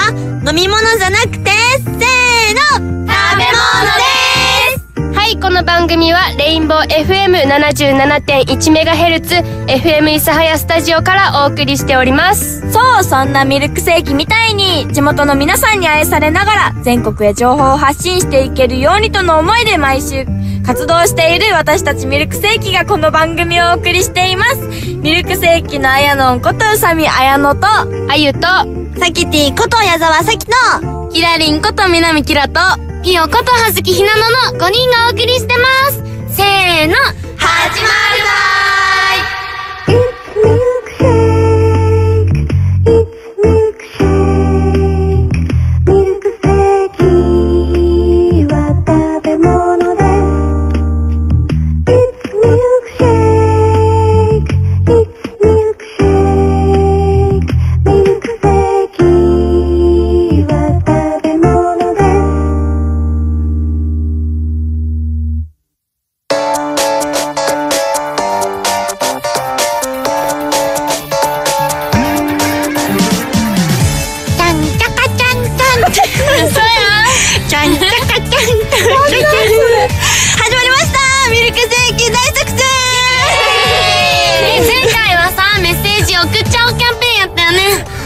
飲み物じゃなくて、せーの食べ物ですはい、この番組はレインボー FM77.1MHz FM 諫早スタジオからお送りしております。そう、そんなミルクセーキみたいに、地元の皆さんに愛されながら、全国へ情報を発信していけるようにとの思いで毎週活動している私たちミルクセーキがこの番組をお送りしています。ミルクセーキのあやのんことうさみあやのと、あゆと、サキティこと矢沢さきと、きらりんこと南キラと、ピオこと葉月ひなのの5人がお送りしてます。せーの、始まるミ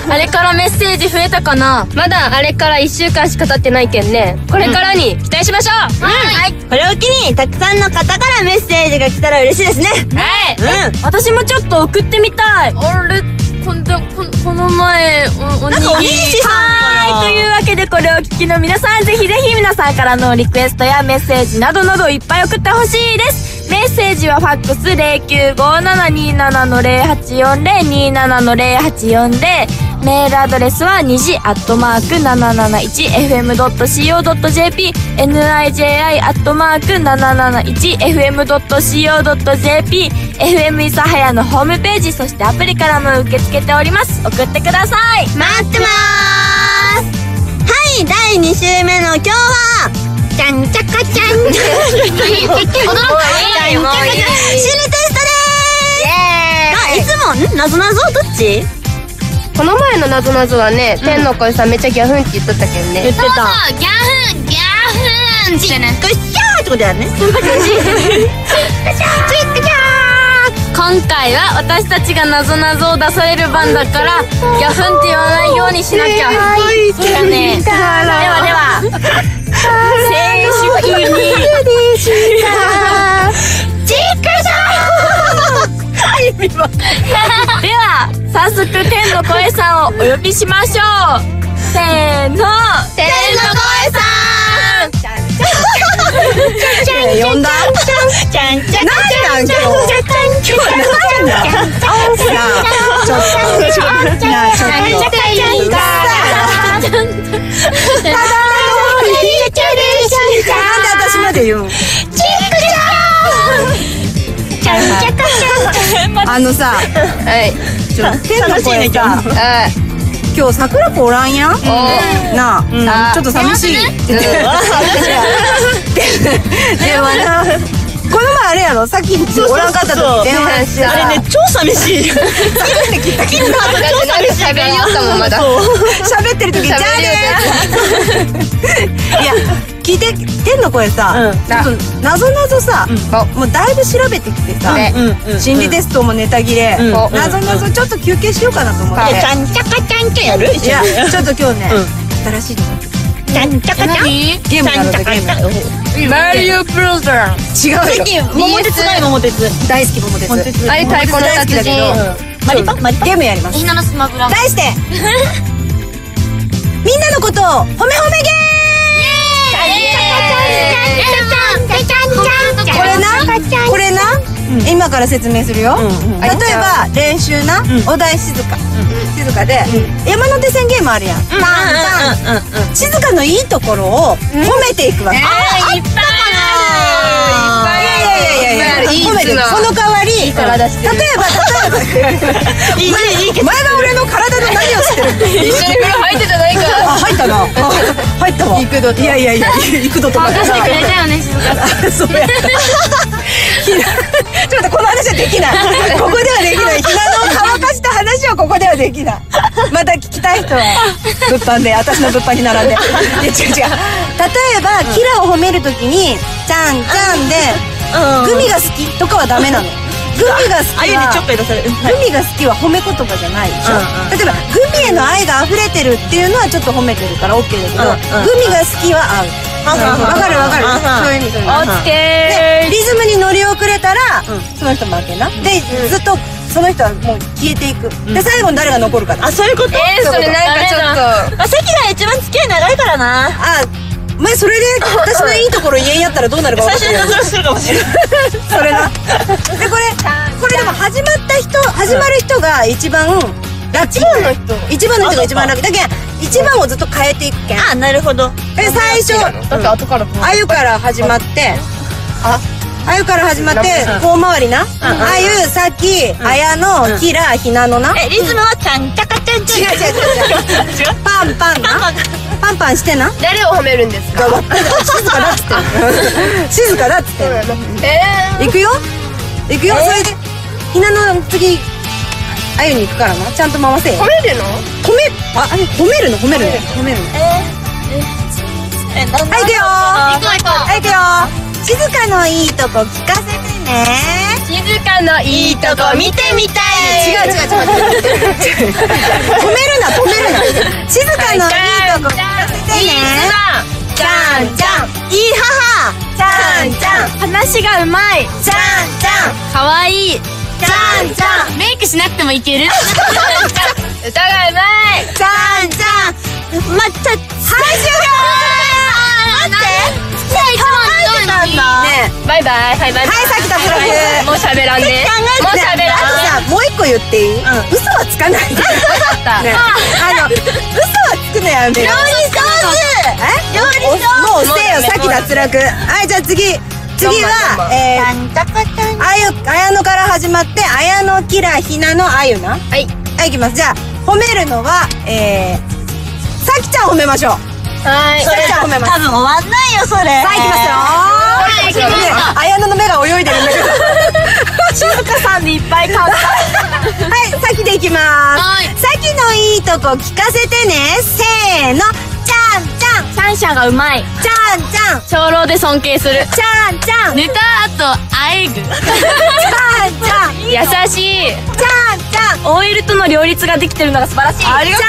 あれからメッセージ増えたかな？まだあれから1週間しか経ってないけんね。これからに期待しましょう、はい。これを機に、たくさんの方からメッセージが来たら嬉しいですね。はい。うん。私もちょっと送ってみたい。あれ？こんだここの前おおにぎりなんかおにぎりさん。からはーい。というわけでこれをお聞きの皆さんぜひぜひ皆さんからのリクエストやメッセージなどなどいっぱい送ってほしいです。メッセージはファックス095727-084027-0840でメールアドレスは2時アットマーク 771fm.co.jp niji アットマーク 771fm.co.jp FM 諫早のホームページそしてアプリからも受け付けております。送ってください。待ってまーす。はい、第2週目の今日は、ちゃんちゃかちゃん。驚くいもういい心理テストでーすが、いつも、ん？なぞなぞどっち？この前のなぞなぞはね、天の声さんめっちゃギャフンって言っとったけんね。言ってた。ギャフンギャフンって。ね。くっしゃーってことやね。今回は私たちがなぞなぞを出される番だからギャフンって言わないようにしなきゃ。そうだね。ではでは正式に呼びしましょうせーの天の声さん呼んだ？ちゃんちゃかちゃん。ちゃんちゃかちゃん。ちょっと。なあ、ちょっなんで私まで言うんあのさ、はい。ちょ天の声さ、はい。今日桜子おらんやん？なあ、ちょっと寂しい。って言って電話な。この前あれやろ？さっきおらんかった時電話して。あれね超寂しい。切った切った後超寂しい喋りよったもんまだ。喋ってる時じゃあね いや聞いて天の声さ、ちょっとなぞなぞさ、もうだいぶ調べてきてさ、ね。心理テストもネタ切れ、なぞなぞちょっと休憩しようかなと思って、はい。ちゃんちゃかちゃんちゃやる？いやちょっと今日ね、新しいのちゃんちゃかちゃん？ゲームやろうぜゲーム。マリオブロザー違うよ。桃鉄だよ桃鉄。大好き桃鉄。あれ太鼓の達人マリパ？マリパ？ゲームやります。みんなのスマブラ。題して。みんなのことを褒め褒めゲーこれなこれな、今から説明するよ、例えば練習な、お題静か、静かで、山手線ゲームあるやん、タンタン静かのいいところを褒めていくわけ、ああったかないやいやいやいやいい褒めていいっすなその代わり例えば例えばいいいいけど前が俺の体の何を知ってる一緒に風呂入ってじゃないか。あ入ったな入ったわ幾度いやいやいや幾度とか任せてくれたよね静かあそうやちょっとこの話はできないここではできないひなの乾かした話をここではできないまた聞きたい人は物販で私の物販に並んでいや違う違う例えば、キラを褒めるときに「ちゃんちゃん」で「グミが好き」とかはダメなの。グミが好きはかい出される。はいグミが好きは褒め言葉じゃない。でしょ、うんうん。例えばグミへの愛が溢れてるっていうのはちょっと褒めてるから OK だけど、うんうん。グミが好きは合う。わかるわかる。そういう意味そういう意味でリズムに乗り遅れたら、その人負けな。で、ずっとその人はもう消えていく、で最後に誰が残るかな。あ、そういうこと？えー、それなんかちょっまあ、関が一番付き合い長いからな。あお前それで私のいいところ言えんやったらどうなるか分 最かんない。初に脱落するかもしれない。それな。でこれこれでも始まった人始まる人が一番ラッキー。一番の人。一番の人が一番ラッキー。だけん一番をずっと変えていくけん。あ、なるほど。で最初だって後からあゆから始まってああゆから始まってこう回りな。あゆさきあやのきらひなのな。え、リズムはちゃんちゃかちゃんちゃん。違う違う違う。違う？パンパンな。パンパンしてな。誰を褒めるんですか？静かだっつって。ん。静かだっつって。んえ行くよ。行くよ。それでひなの次あゆに行くからな。ちゃんと回せ。よー、褒めるの？褒めああれ褒めるの？褒めるの。褒める。の。え、なんはい行くよ。行こう行こはい行くよ。静かのいいとこ聞かせてね静かのいいとこ見てみたい違う違う違う違う違う止めるな止めるな静かのいいとこ聞かせてねじゃんじゃんいい母じゃんじゃん話がうまいじゃんじゃん。かわいい。じゃんじゃんメイクしなくてもいける歌がうまいじゃんじゃんまたはい終了待ってじゃあいつものに。ね。バイバイ。はいバイバイ。はいさっき脱落もう喋らんねもう喋らん。あとさもう一個言っていい、嘘はつかないで、ね、あの嘘はつくのやめろ。料理上手。え？料理上手。もうせえよさっき脱落。はいじゃあ次。次はえー、あゆあやのから始まってあやのきらひなのあゆな。はい。はいいきます。じゃあ褒めるのはえー、さきちゃん褒めましょうはい。さきちゃ多分終わんないよ、それ。さあ行きますよ。はい。行きますねの目が泳いでるんだけど静香さんにいっぱい買った。はい先でいきます。はい。先のいいとこ聞かせてね。せーの。ちゃんちゃん。シャンシャンがうまい。ちゃんちゃん。長老で尊敬する。ちゃんちゃん。ちネタあと、あえぐ。ゃんちゃん。優しい。ちゃんちゃん。オイルとの両立ができてるのが素晴らしい。ありがとう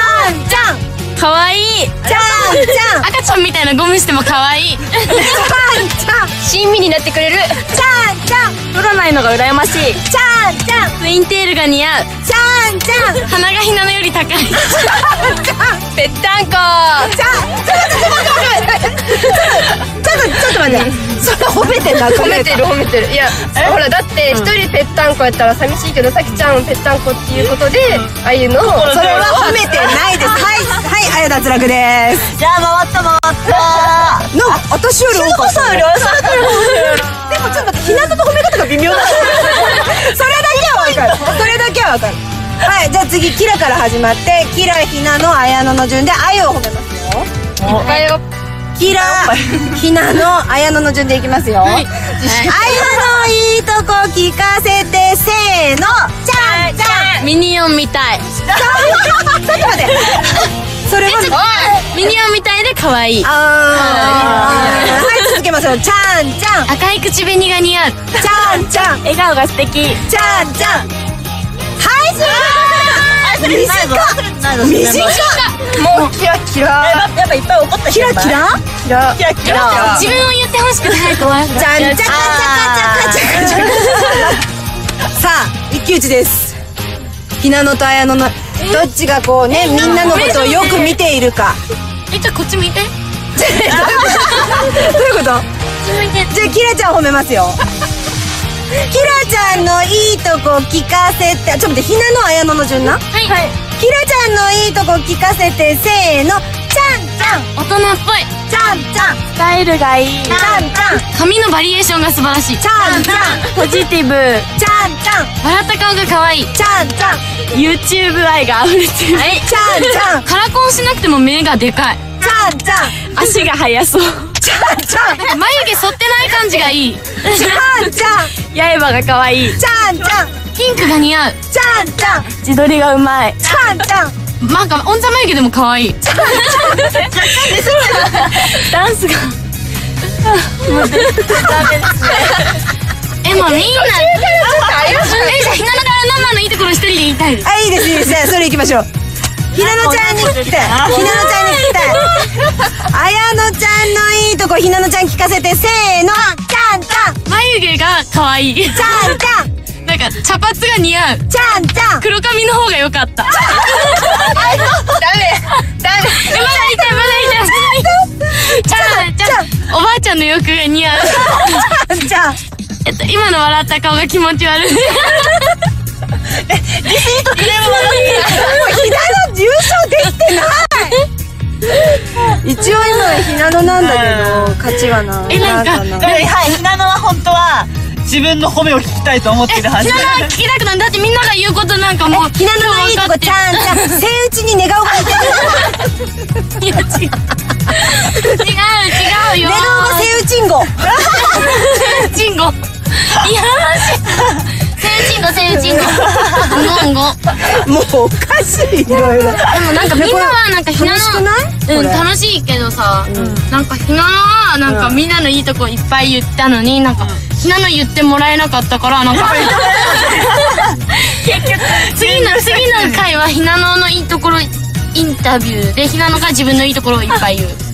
ちゃんちゃんかわい。い。ちゃんちゃん赤ちゃんみたいなゴムしてもかわい。い。ちゃんちゃん親身になってくれる。ちゃんちゃん取らないのが羨ましい。ちゃんちゃんツインテールが似合う。ちゃんちゃん鼻がひなのより高い。ぺったんこ。ちゃんちょっと待って。ちょっと待って。ちょっとちょっと待って。それ褒めて。んな褒めて。る褒めて。るいやほらだって。一人ぺったんこやったら寂しいけどさきちゃんぺったんこって。いうことでああいうのをそれは褒めて。ないですはいはいあや脱落ですじゃあ回った回った。の私より多かったでもちょっと待って、日向と褒め方が微妙だそれだけはわかる。それだけはわかる。はい、じゃあ次、キラから始まって、キラ、ひなの、あやのの順で、あゆを褒めますよ。いっぱいよキラ、ひなの、あやのの順でいきますよ。あゆのいいとこ聞かせて、せーの、ちゃんちゃんミニオンみたい。ちょっと待って。それは、ミニオンみたいで可愛い。あー。はい、続けますよ。ちゃんちゃん、赤い口紅が似合う。ちゃんちゃん、笑顔が素敵。ちゃんちゃん。はい、終了短っ短っもうキラキラ。やっぱいっぱい怒ったキラキラ？キラ。キラ。キラ。自分を言ってほしくて早く終わる。じゃんちゃかちゃかちゃかちゃかさあ一騎打ちですひなのとあやののどっちがこうねみんなのことをよく見ているか。え、じゃあこっち見て。こ どういうこと？っち見て。じゃあキラちゃん褒めますよ。キラちゃんのいいとこ聞かせてちょっと待ってひなのあやのの順な？はい。キラちゃんのいいとこ聞かせてせーのちゃんちゃん。大人っぽい。ちゃんちゃん。スタイルがいい。ちゃんちゃん。髪のバリエーションが素晴らしい。ちゃんちゃん。ポジティブちゃんちゃん。笑った顔が可愛い。ちゃんちゃん。YouTube 愛が溢れてる。はい。ちゃんちゃん。カラコンしなくても目がでかい。ちゃんちゃん。足が速そう。ちゃんちゃん。眉毛剃ってない感じがいい。ちゃんちゃん。刃が可愛い。ちゃんちゃん。ピンクが似合う。ちゃんちゃん。自撮りがうまい。ちゃんちゃん。なんか、オンザ眉毛でも可愛い。ダンスが。え、もうみんな。え、じゃあ、ひなのからママのいいところ一人で言いたいです。あいいですいいですじゃあそれ行きましょうひなのちゃんに聞きたいひなのちゃんに聞きたいあやのちゃんのいいとこひなのちゃん聞かせてせーのちゃんちゃんち眉毛が可愛い。ゃんちゃんなんか、茶髪が似合う。ちゃんちゃん黒髪の方が良かった。ダメ。ダメ。の洋服が似合う。ちゃんえっと、今の笑った顔が気持ち悪い。ひなの優勝できてない一応今はひなのなんだけど勝ちはなえなんかなはいはいひなのは本当は自分の褒めを聞きたいと思ってるはずひなのは聞きたくない。だってみんなが言うことなんかもう。ひなののいいとこちゃんちゃんセイウチに寝顔がいてるいや、違う。違う、違うよ。寝顔がンゴチンゴ。いやらしい。チンゴ、セイチンゴ。ゴンゴ。もうおかしいいろいろでもなんかみんなはなんかひなの、うん、楽しいけどさ、なんかひなのはなんかみんなのいいとこいっぱい言ったのに、なんか、ひなの言ってもらえなかったから、なんか、次の、次の回はひなののいいところインタビューで、ひなのが自分のいいところをいっぱい言う。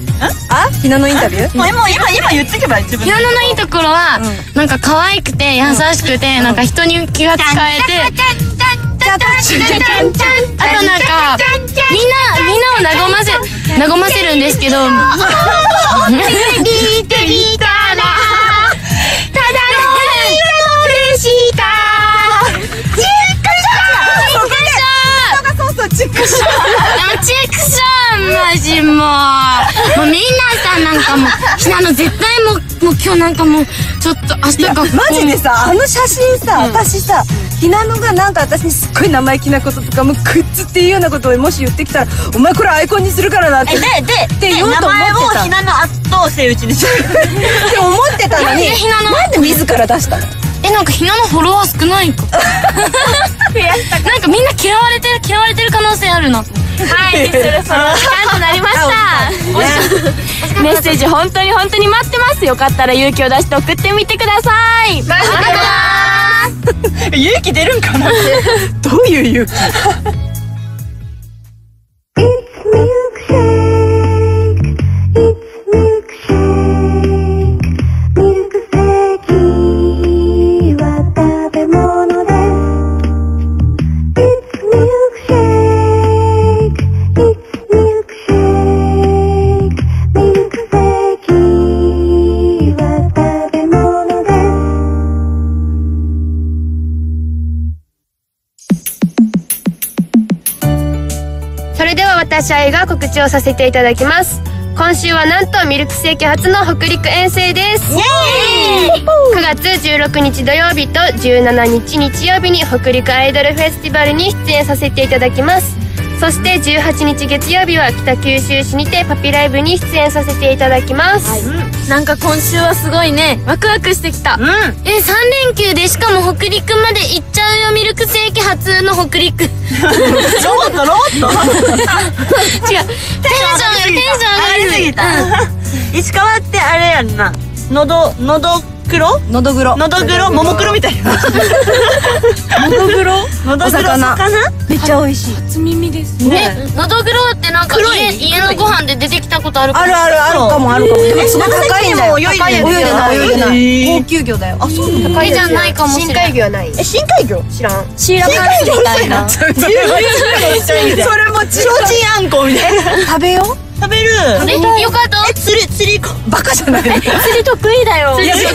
あ？ひなのインタビュー？も うもう今今言ってけば自分ひなののいいところは、なんか可愛くて優しくて、なんか人に気が使えて、あとなんか、みんな、みんなを和ませ、和ませるんですけど、クショあチェックションマジもう。もうみんなさ、なんかもう、ひなの絶対もう、もう今日なんかもう、ちょっと明日が。マジでさあの写真さ私さひなのがなんか私にすっごい生意気なこととかもうグッズっていうようなことをもし言ってきたらお前これアイコンにするからなってえででって言おうと思ってた名前をひなの圧倒性打ちにしようって思ってたのになんで自ら出したの？え、なんかひなのフォロワー少ない？か。なんかみんな嫌われてる、嫌われてる可能性あるな。はい、そろそろ時間となりました。メッセージ本当に本当に待ってます。よかったら勇気を出して送ってみてください。待ってます 勇気出るんかな？どういう勇気？それでは私愛が告知をさせていただきます。今週はなんとミルクセーキ初の北陸遠征です。9月16日土曜日と17日日曜日に北陸アイドルフェスティバルに出演させていただきますそして18日月曜日は北九州市にてパピライブに出演させていただきます、なんか今週はすごいね、ワクワクしてきた。え、3連休でしかも北陸まで行っちゃうよ、ミルクセーキ初の北陸。違う。テンション、ロボットロボットテンション上がりすぎた。石川ってあれやんな。のどのど黒？のどぐろ。のどぐろ？ももクロみたいな。のどぐろ。のどぐろお魚。魚？めっちゃ美味しい。初耳です。ね、のどぐろってなんか家、家のご飯で出てきたことあるかあるあるある。かもあるかも。でもすごい高いんだよ。泳いでる泳いでない。泳いでなへいー。高級魚だよ。あそうなの高いじゃないかもしれ深ない。海魚はない？え深海魚？知らん。シーラカンスみたいな。それもちちょうちんあんこみたいな。食べよ食べる。え、よかった。え釣り釣りバカじゃない。釣り得意だよ。いやいや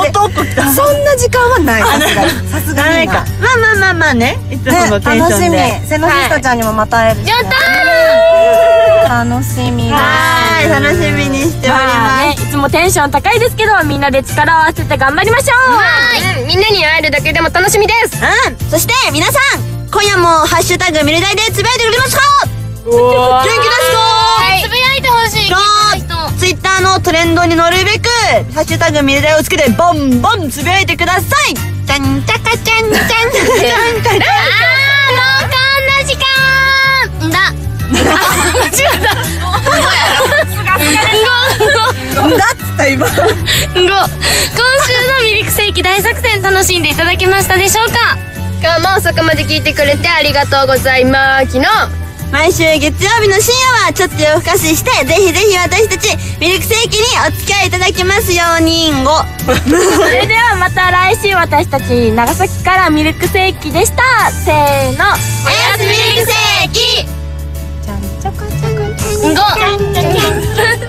男だそんな時間はないさすがにまあまあまあまあねいつもねのテンシ楽しみョンで瀬野ひさちゃんにもまた会えるしやった楽しみだはい楽しみにしておりまあまね、いつもテンション高いですけど、みんなで力を合わせて頑張りましょううんみんなに会えるだけでも楽しみですすうんそして皆さん今夜もハッシュタグミルダイでつぶやいてくれますか元気ですか？ーつぶやいてほしい。がツイッターのトレンドに乗るべくハッシュタグミルダイをつけてボンボンつぶやいてください。じゃあゃんちゃかちゃんちゃんちゃんあーもうこんな時間。だ。だっつった。今5今週のミルクセーキ大作戦楽しんでいただけましたでしょうか？今日も遅くまで聞いてくれてありがとうございます。昨日毎週月曜日の深夜はちょっと夜更かししてぜひぜひ私たちミルクセーキにお付き合いいただきますようにんご。それではまた来週私たち長崎からミルクセーキでした。せーの。おやすみミルクセーキ。ゃんちちご。